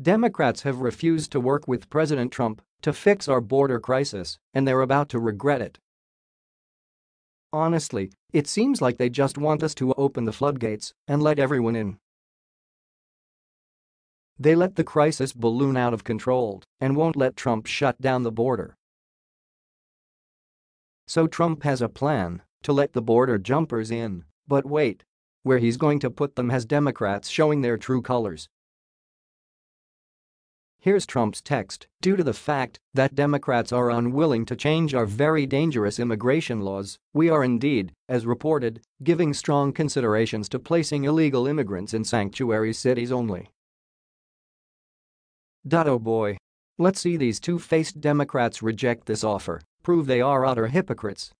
Democrats have refused to work with President Trump to fix our border crisis, and they're about to regret it. Honestly, it seems like they just want us to open the floodgates and let everyone in. They let the crisis balloon out of control and won't let Trump shut down the border. So Trump has a plan to let the border jumpers in, but wait. Where he's going to put them has Democrats showing their true colors. Here's Trump's text, due to the fact that Democrats are unwilling to change our very dangerous immigration laws, we are indeed, as reported, giving strong considerations to placing illegal immigrants in sanctuary cities only. Oh boy. Let's see these two-faced Democrats reject this offer, prove they are utter hypocrites.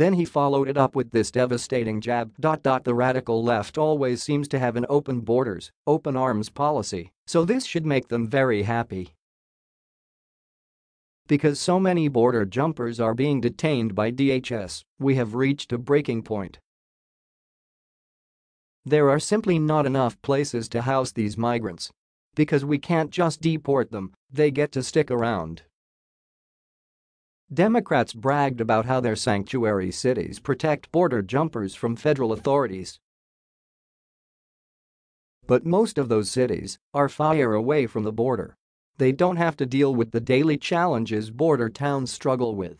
Then he followed it up with this devastating jab. The radical left always seems to have an open borders, open arms policy, so this should make them very happy. Because so many border jumpers are being detained by DHS, we have reached a breaking point. There are simply not enough places to house these migrants. Because we can't just deport them, they get to stick around. Democrats bragged about how their sanctuary cities protect border jumpers from federal authorities. But most of those cities are far away from the border. They don't have to deal with the daily challenges border towns struggle with.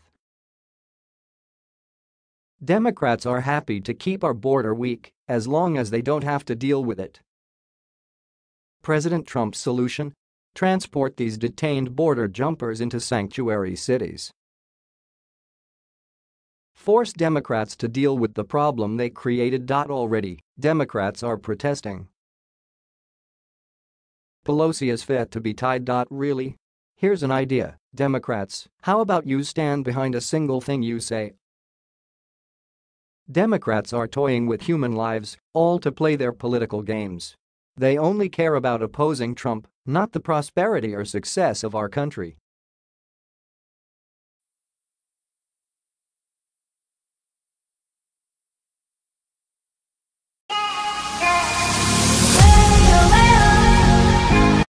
Democrats are happy to keep our border weak as long as they don't have to deal with it. President Trump's solution? Transport these detained border jumpers into sanctuary cities force Democrats to deal with the problem they created. Already, Democrats are protesting. Pelosi is fit to be tied. Really? Here's an idea, Democrats, how about you stand behind a single thing you say? Democrats are toying with human lives, all to play their political games. They only care about opposing Trump, not the prosperity or success of our country.